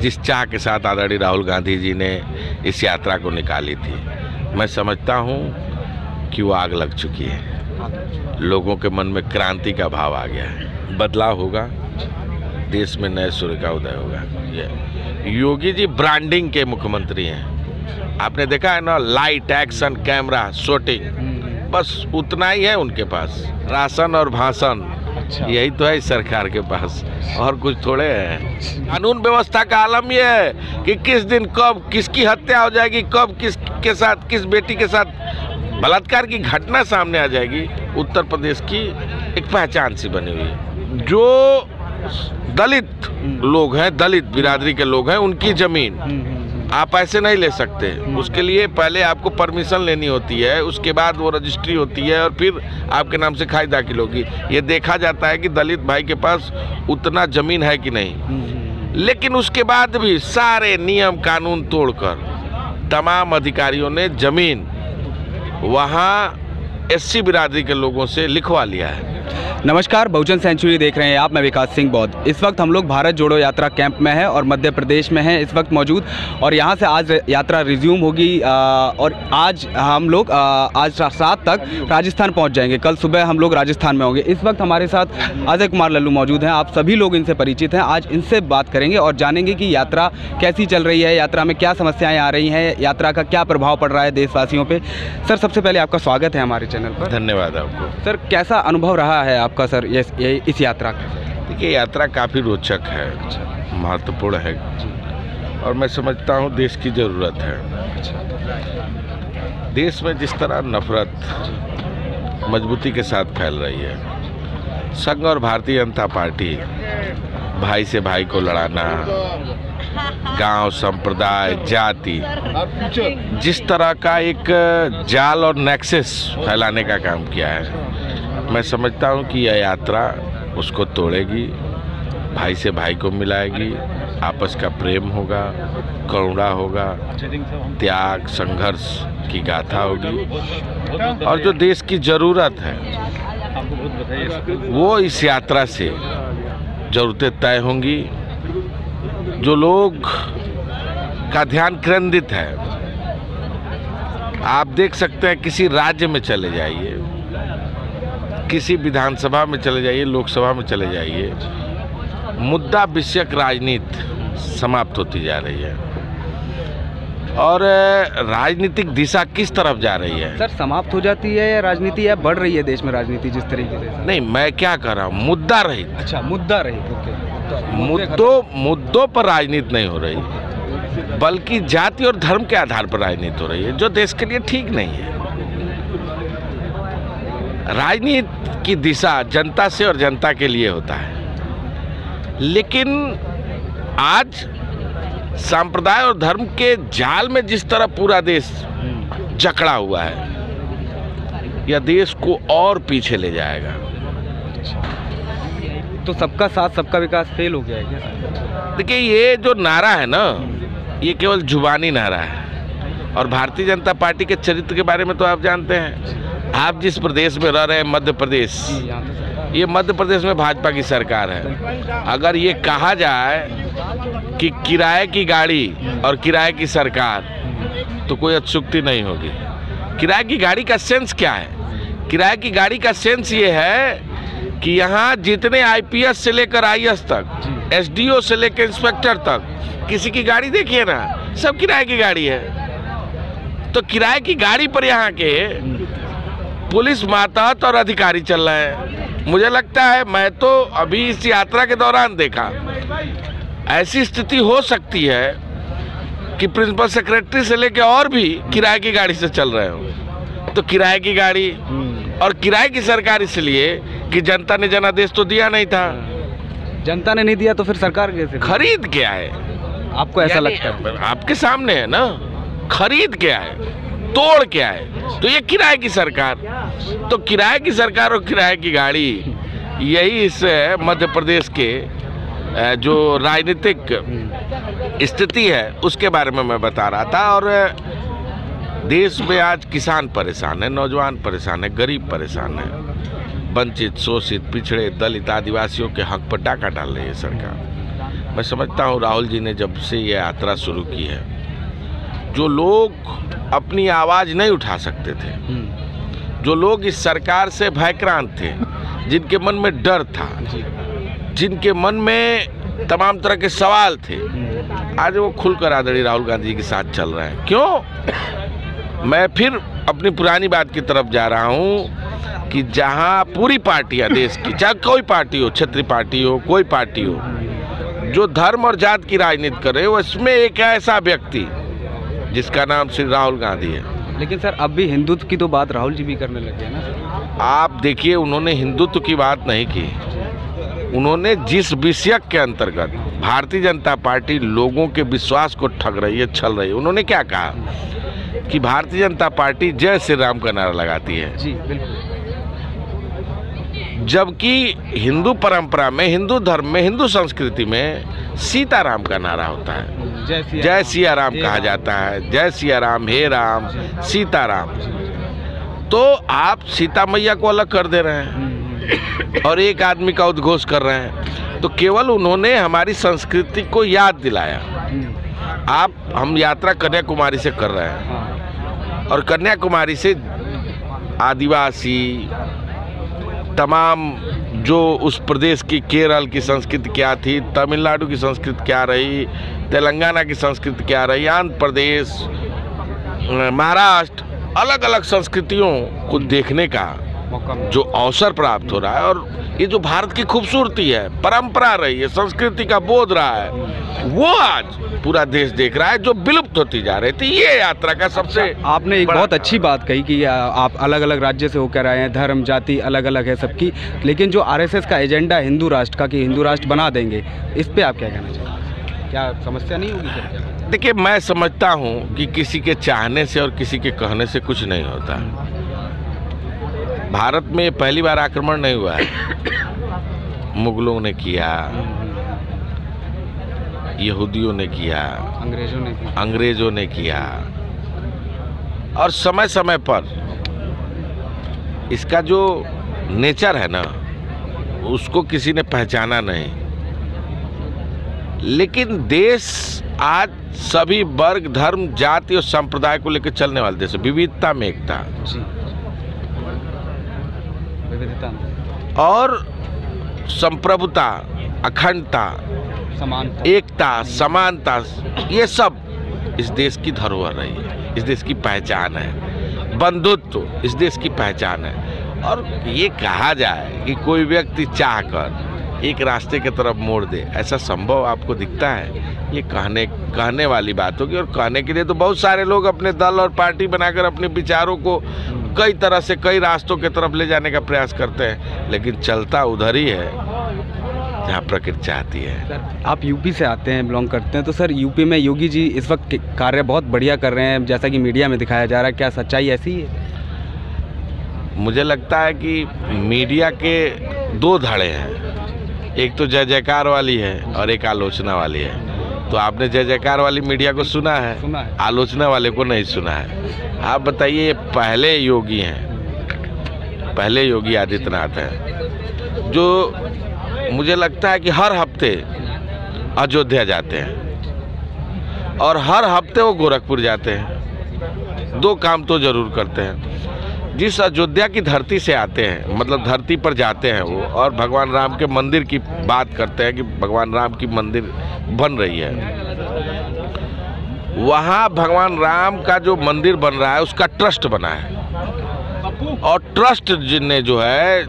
जिस चाह के साथ आदरणीय राहुल गांधी जी ने इस यात्रा को निकाली थी मैं समझता हूँ कि वो आग लग चुकी है। लोगों के मन में क्रांति का भाव आ गया है। बदलाव होगा। देश में नए सूर्य का उदय होगा। ये। योगी जी ब्रांडिंग के मुख्यमंत्री हैं। आपने देखा है ना लाइट एक्शन कैमरा शूटिंग बस उतना ही है उनके पास। राशन और भाषण। यही तो है इस सरकार के पास। और कुछ थोड़े है। कानून व्यवस्था का आलम यह है कि किस दिन कब किसकी हत्या हो जाएगी कब किस के साथ किस बेटी के साथ बलात्कार की घटना सामने आ जाएगी उत्तर प्रदेश की एक पहचान सी बनी हुई है। जो दलित लोग हैं दलित बिरादरी के लोग हैं उनकी ज़मीन आप ऐसे नहीं ले सकते। उसके लिए पहले आपको परमिशन लेनी होती है उसके बाद वो रजिस्ट्री होती है और फिर आपके नाम से खाई दाखिल होगी। ये देखा जाता है कि दलित भाई के पास उतना ज़मीन है कि नहीं। लेकिन उसके बाद भी सारे नियम कानून तोड़कर तमाम अधिकारियों ने ज़मीन वहाँ एससी बिरादरी के लोगों से लिखवा लिया है। नमस्कार बहुजन सेंचुरी देख रहे हैं आप मैं विकास सिंह बौद्ध। इस वक्त हम लोग भारत जोड़ो यात्रा कैंप में हैं और मध्य प्रदेश में हैं इस वक्त मौजूद। और यहाँ से आज यात्रा रिज्यूम होगी और आज हम लोग आज सात तक राजस्थान पहुँच जाएँगे। कल सुबह हम लोग राजस्थान में होंगे। इस वक्त हमारे साथ अजय कुमार लल्लू मौजूद हैं। आप सभी लोग इनसे परिचित हैं। आज इनसे बात करेंगे और जानेंगे कि यात्रा कैसी चल रही है यात्रा में क्या समस्याएँ आ रही हैं यात्रा का क्या प्रभाव पड़ रहा है देशवासियों पर सर सबसे पहले आपका स्वागत है हमारे चैनल पर। धन्यवाद आपको। सर कैसा अनुभव रहा है आपका सर ये, ये इस यात्रा का? देखिए यात्रा काफ़ी रोचक है महत्वपूर्ण है। और मैं समझता हूँ देश की ज़रूरत है। देश में जिस तरह नफरत मजबूती के साथ फैल रही है संघ और भारतीय जनता पार्टी भाई से भाई को लड़ाना गाँव संप्रदाय जाति जिस तरह का एक जाल और नेक्सेस फैलाने का काम किया है मैं समझता हूँ कि यह यात्रा उसको तोड़ेगी, भाई से भाई को मिलाएगी, आपस का प्रेम होगा, करुणा होगा, त्याग, संघर्ष की गाथा होगी। और जो देश की ज़रूरत है, वो इस यात्रा से ज़रूरतें तय होंगी। जो लोग का ध्यान केंद्रित है, आप देख सकते हैं किसी राज्य में चले जाइए। किसी विधानसभा में चले जाइए लोकसभा में चले जाइए। मुद्दा विषयक राजनीति समाप्त होती जा रही है। और राजनीतिक दिशा किस तरफ़ जा रही है? सर समाप्त हो जाती है या राजनीति या बढ़ रही है देश में राजनीति जिस तरीके से? नहीं मैं क्या कर रहा हूँ? मुद्दा रहित। अच्छा मुद्दा रही ओके। मुद्दों मुद्दों पर राजनीति नहीं हो रही बल्कि जाति और धर्म के आधार पर राजनीति हो रही है जो देश के लिए ठीक नहीं है। राजनीति की दिशा जनता से और जनता के लिए होता है। लेकिन आज सांप्रदाय और धर्म के जाल में जिस तरह पूरा देश जकड़ा हुआ है यह देश को और पीछे ले जाएगा। तो सबका साथ सबका विकास फेल हो गया है क्या? देखिए ये जो नारा है ना ये केवल जुबानी नारा है। और भारतीय जनता पार्टी के चरित्र के बारे में तो आप जानते हैं। आप जिस प्रदेश में रह रहे हैं, मध्य प्रदेश, ये मध्य प्रदेश में भाजपा की सरकार है। अगर ये कहा जाए कि किराए की गाड़ी और किराए की सरकार तो कोई अत्सुक्ति नहीं होगी। किराए की गाड़ी का सेंस क्या है? किराए की गाड़ी का सेंस ये है कि यहाँ जितने आईपीएस से लेकर आईएएस तक एसडीओ से लेकर इंस्पेक्टर तक, किसी की गाड़ी देखिए ना, सब किराए की गाड़ी है। तो किराए की गाड़ी पर यहाँ के पुलिस मातहत और अधिकारी चल रहे हैं। मुझे लगता है मैं तो अभी इस यात्रा के दौरान देखा। ऐसी स्थिति हो सकती है कि प्रिंसिपल सेक्रेटरी से लेकर और भी किराए की गाड़ी से चल रहे हो। तो किराए की गाड़ी और किराए की सरकार इसलिए कि जनता ने जनादेश तो दिया नहीं था। जनता ने नहीं दिया तो फिर सरकार कैसे खरीद क्या है? आपको ऐसा लगता है? आपके सामने है ना? खरीद क्या है? तोड़ के आए। तो ये किराए की सरकार। तो किराए की सरकार और किराए की गाड़ी, यही इस मध्य प्रदेश के जो राजनीतिक स्थिति है, उसके बारे में मैं बता रहा था। और देश में आज किसान परेशान है, नौजवान परेशान है, गरीब परेशान है। वंचित, शोषित, पिछड़े, दलित, आदिवासियों के हक पर डाका डाल रही है सरकार। मैं समझता हूँ राहुल जी ने जब से ये यात्रा शुरू की है जो लोग अपनी आवाज़ नहीं उठा सकते थे हम्म, जो लोग इस सरकार से भयक्रांत थे जिनके मन में डर था जिनके मन में तमाम तरह के सवाल थे। हम्म, आज वो खुलकर आदरणीय राहुल गांधी के साथ चल रहे हैं। क्यों? मैं फिर अपनी पुरानी बात की तरफ़ जा रहा हूँ कि जहाँ पूरी पार्टियाँ देश की चाहे कोई पार्टी हो क्षेत्रीय पार्टी हो कोई पार्टी हो जो धर्म और जात की राजनीति कर रहे हो उसमें एक ऐसा व्यक्ति जिसका नाम श्री राहुल गांधी है। लेकिन सर अब भी हिंदुत्व की तो बात राहुल जी भी करने लगे हैं ना आप देखिए उन्होंने हिंदुत्व की बात नहीं की। उन्होंने जिस विषय के अंतर्गत भारतीय जनता पार्टी लोगों के विश्वास को ठग रही है छल रही है उन्होंने क्या कहा? कि भारतीय जनता पार्टी जय श्री राम का नारा लगाती है। जी बिल्कुल। जबकि हिंदू परंपरा में हिंदू धर्म में हिंदू संस्कृति में सीताराम का नारा होता है। जय सिया राम कहा जाता है। जय सिया राम हे राम सीताराम। तो आप सीता मैया को अलग कर दे रहे हैं हम्म, और एक आदमी का उद्घोष कर रहे हैं। तो केवल उन्होंने हमारी संस्कृति को याद दिलाया। हम्म, आप हम यात्रा कन्याकुमारी से कर रहे हैं। हाँ, और कन्याकुमारी से आदिवासी तमाम जो उस प्रदेश की केरल की संस्कृति क्या थी, तमिलनाडु की संस्कृति क्या रही, तेलंगाना की संस्कृति क्या रही, आंध्र प्रदेश महाराष्ट्र अलग अलग संस्कृतियों को देखने का। जो अवसर प्राप्त हो रहा है और ये जो भारत की खूबसूरती है परंपरा रही है संस्कृति का बोध रहा है वो आज पूरा देश देख रहा है जो विलुप्त होती जा रही थी। ये यात्रा का सबसे आपने एक बहुत अच्छी बात कही कि आप अलग अलग राज्य से होकर आए हैं धर्म जाति अलग अलग है सबकी लेकिन जो आरएसएस का एजेंडा हिंदू राष्ट्र का कि हिंदू राष्ट्र बना देंगे इस पे आप क्या कहना चाहेंगे? क्या समस्या नहीं होगी देखिए मैं समझता हूँ कि किसी के चाहने से और किसी के कहने से कुछ नहीं होता। भारत में पहली बार आक्रमण नहीं हुआ है। मुगलों ने किया। यहूदियों ने किया। अंग्रेज़ों ने की अंग्रेज़ों ने किया। और समय समय पर इसका जो नेचर है ना उसको किसी ने पहचाना नहीं। लेकिन देश आज सभी वर्ग धर्म जाति और संप्रदाय को लेकर चलने वाले देश विविधता में एकता। जी। विविधता और संप्रभुता अखंडता समानता एकता समानता ये सब इस देश की धरोहर रही है इस देश की पहचान है। बंधुत्व इस देश की पहचान है। और ये कहा जाए कि कोई व्यक्ति चाह कर एक रास्ते की तरफ़ मोड़ दे ऐसा संभव आपको दिखता है? ये कहने कहने वाली बात होगी और कहने के लिए तो बहुत सारे लोग अपने दल और पार्टी बनाकर अपने विचारों को कई तरह से कई रास्तों की तरफ़ ले जाने का प्रयास करते हैं लेकिन चलता उधर ही है जहाँ प्रकृति चाहती है। सर आप यूपी से आते हैं बिलोंग करते हैं तो सर यूपी में योगी जी इस वक्त कार्य बहुत बढ़िया कर रहे हैं जैसा कि मीडिया में दिखाया जा रहा है क्या सच्चाई ऐसी है? मुझे लगता है कि मीडिया के दो धड़े हैं एक तो जय जयकार वाली है और एक आलोचना वाली है। तो आपने जय जयकार वाली मीडिया को सुना है? सुना है। आलोचना वाले को नहीं सुना है। आप बताइए पहले योगी हैं? पहले योगी आदित्यनाथ हैं। जो मुझे लगता है कि हर हफ़्ते अयोध्या जाते हैं और हर हफ़्ते वो गोरखपुर जाते हैं। दो काम तो ज़रूर करते हैं। जिस अयोध्या की धरती से आते हैं मतलब धरती पर जाते हैं वो, और भगवान राम के मंदिर की बात करते हैं कि भगवान राम की मंदिर बन रही है। वहाँ भगवान राम का जो मंदिर बन रहा है, उसका ट्रस्ट बना है। और ट्रस्ट ने जो है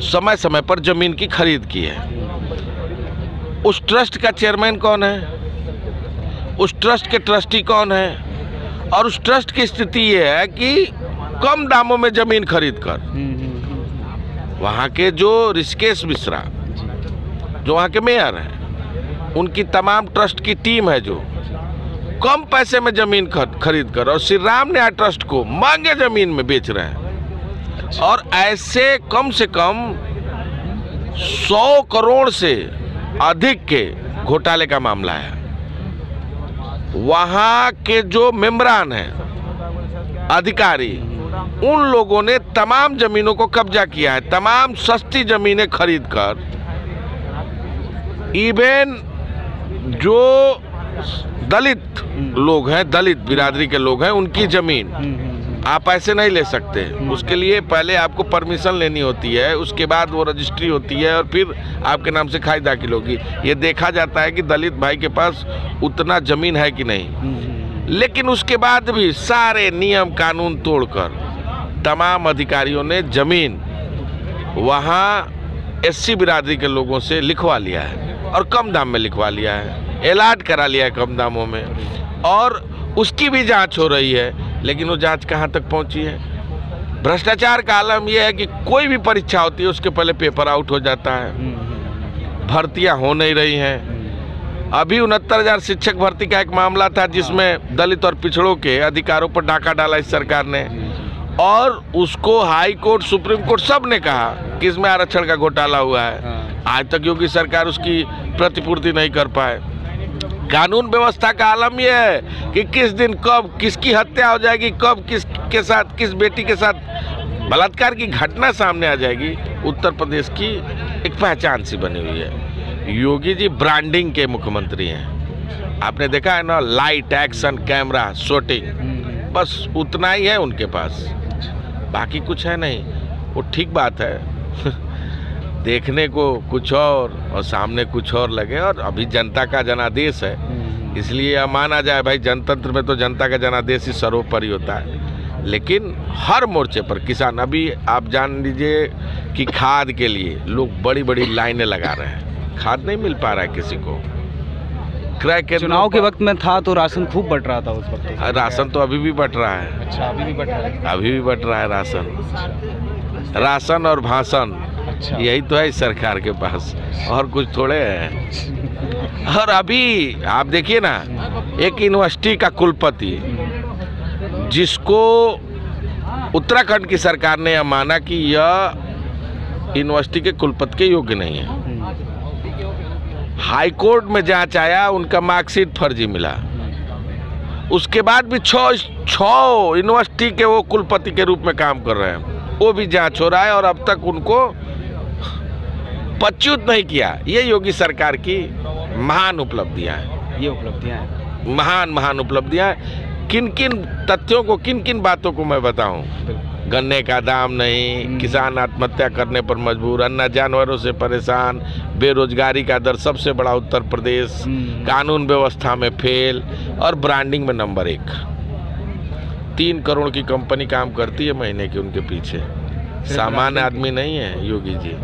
समय समय पर ज़मीन की खरीद की है। उस ट्रस्ट का चेयरमैन कौन है? उस ट्रस्ट के ट्रस्टी कौन है? और उस ट्रस्ट की स्थिति ये है कि कम दामों में ज़मीन खरीद कर वहाँ के जो ऋषिकेश मिश्रा जो वहाँ के मेयर हैं उनकी तमाम ट्रस्ट की टीम है जो कम पैसे में ज़मीन खरीद कर और श्री राम न्याय ट्रस्ट को महँगे ज़मीन में बेच रहे हैं। और ऐसे कम से कम सौ करोड़ से अधिक के घोटाले का मामला है। वहाँ के जो मेम्बरान हैं अधिकारी उन लोगों ने तमाम जमीनों को कब्जा किया है, तमाम सस्ती जमीनें खरीद कर इवन जो दलित लोग हैं, दलित, बिरादरी के लोग हैं, उनकी ज़मीन आप ऐसे नहीं ले सकते। उसके लिए पहले आपको परमिशन लेनी होती है, उसके बाद वो रजिस्ट्री होती है और फिर आपके नाम से खाई दाखिल होगी। ये देखा जाता है कि दलित भाई के पास उतना ज़मीन है कि नहीं। लेकिन उसके बाद भी सारे नियम कानून तोड़कर तमाम अधिकारियों ने ज़मीन वहाँ एससी बिरादरी के लोगों से लिखवा लिया है और कम दाम में लिखवा लिया है। एलाट करा लिया है कम दामों में। और उसकी भी जाँच हो रही है लेकिन वो जाँच कहाँ तक पहुँची है? भ्रष्टाचार का आलम यह है कि कोई भी परीक्षा होती है उसके पहले पेपर आउट हो जाता है। भर्तियाँ हो नहीं रही हैं। अभी उनहत्तर हज़ार शिक्षक भर्ती का एक मामला था जिसमें दलित और पिछड़ों के अधिकारों पर डाका डाला इस सरकार ने। और उसको हाई कोर्ट सुप्रीम कोर्ट सबने कहा कि इसमें आरक्षण का घोटाला हुआ है। आज तक योगी सरकार उसकी प्रतिपूर्ति नहीं कर पाए। कानून व्यवस्था का आलम यह है कि किस दिन कब किसकी हत्या हो जाएगी कब किस के साथ किस बेटी के साथ बलात्कार की घटना सामने आ जाएगी उत्तर प्रदेश की एक पहचान सी बनी हुई है। योगी जी ब्रांडिंग के मुख्यमंत्री हैं। आपने देखा है ना लाइट एक्शन कैमरा शूटिंग बस उतना ही है उनके पास। बाकी कुछ है नहीं। वो ठीक बात है। देखने को कुछ और और सामने कुछ और लगे और अभी जनता का जनादेश है। इसलिए यह माना जाए, भाई, जनतंत्र में तो जनता का जनादेश ही सर्वोपरि होता है। लेकिन हर मोर्चे पर, किसान, अभी आप जान लीजिए कि खाद के लिए लोग बड़ी बड़ी लाइनें लगा रहे हैं। खाद नहीं मिल पा रहा है किसी को। क्रय के चुनाव के वक्त में था तो राशन खूब बट रहा था उस वक्त तो। राशन तो अभी भी बट रहा है। अच्छा अभी भी बट रहा है। अभी भी बट रहा है राशन। राशन और भाषण अच्छा। यही तो है इस सरकार के पास। और कुछ थोड़े हैं। और अभी आप देखिए ना एक यूनिवर्सिटी का कुलपति जिसको उत्तराखंड की सरकार ने यह माना कि यह यूनिवर्सिटी के कुलपति के योग्य नहीं है। हाई कोर्ट में जाँच आया उनका मार्कशीट फर्जी मिला। उसके बाद भी छः छः यूनिवर्सिटी के वो कुलपति के रूप में काम कर रहे हैं। वो भी जाँच हो रहा है और अब तक उनको पच्युत नहीं किया। ये योगी सरकार की महान उपलब्धियाँ हैं। ये उपलब्धियाँ हैं। महान महान उपलब्धियाँ हैं। किन किन तथ्यों को किन किन बातों को मैं बताऊँ? गन्ने का दाम नहीं किसान आत्महत्या करने पर मजबूर अन्य जानवरों से परेशान बेरोजगारी का दर सबसे बड़ा उत्तर प्रदेश हम्म। कानून व्यवस्था में फेल और ब्रांडिंग में नंबर एक। तीन करोड़ की कंपनी काम करती है महीने की उनके पीछे। सामान्य आदमी नहीं है योगी जी।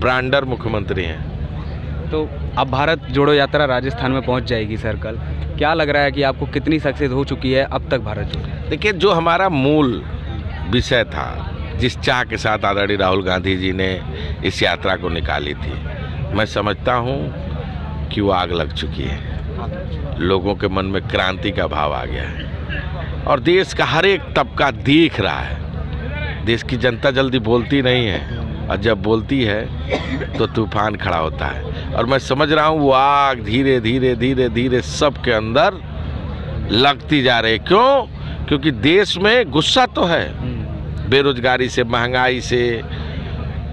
ब्रांडर मुख्यमंत्री हैं। तो अब भारत जोड़ो यात्रा राजस्थान में पहुँच जाएगी सर कल। क्या लग रहा है कि आपको कितनी सक्सेस हो चुकी है अब तक भारत जोड़ो देखिए, जो हमारा मूल विषय था, जिस चाह के साथ आदरणीय राहुल गांधी जी ने इस यात्रा को निकाली थी, मैं समझता हूँ कि वो आग लग चुकी है। लोगों के मन में क्रांति का भाव आ गया है। और देश का हर एक तबका देख रहा है। देश की जनता जल्दी बोलती नहीं है। और जब बोलती है तो तूफ़ान खड़ा होता है। और मैं समझ रहा हूँ वो आग धीरे धीरे धीरे धीरे सबके अंदर लगती जा रही है। क्यों? क्योंकि देश में गुस्सा तो है। बेरोजगारी से महँगाई से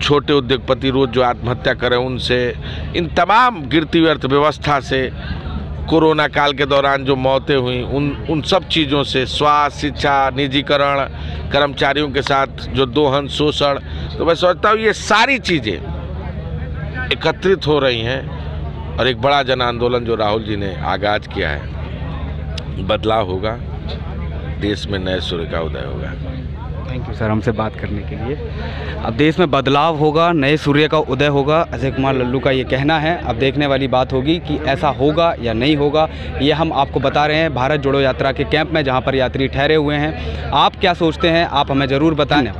छोटे उद्योगपति रोज जो आत्महत्या करें उनसे इन तमाम गिरती हुई अर्थव्यवस्था से कोरोना काल के दौरान जो मौतें हुई, उन उन सब चीज़ों से, स्वास्थ्य, शिक्षा, निजीकरण, कर्मचारियों के साथ जो दोहन, शोषण तो मैं सोचता हूँ ये सारी चीज़ें एकत्रित हो रही हैं और एक बड़ा जन आंदोलन जो राहुल जी ने आगाज़ किया है, बदलाव होगा, देश में नए सूर्य का उदय होगा। थैंक यू सर, हमसे बात करने के लिए। अब देश में बदलाव होगा, नए सूर्य का उदय होगा, अजय कुमार लल्लू का ये कहना है। अब देखने वाली बात होगी कि ऐसा होगा या नहीं होगा, ये हम आपको बता रहे हैं। भारत जोड़ो यात्रा के कैंप में जहाँ पर यात्री ठहरे हुए हैं। आप क्या सोचते हैं, आप हमें ज़रूर बताएँ।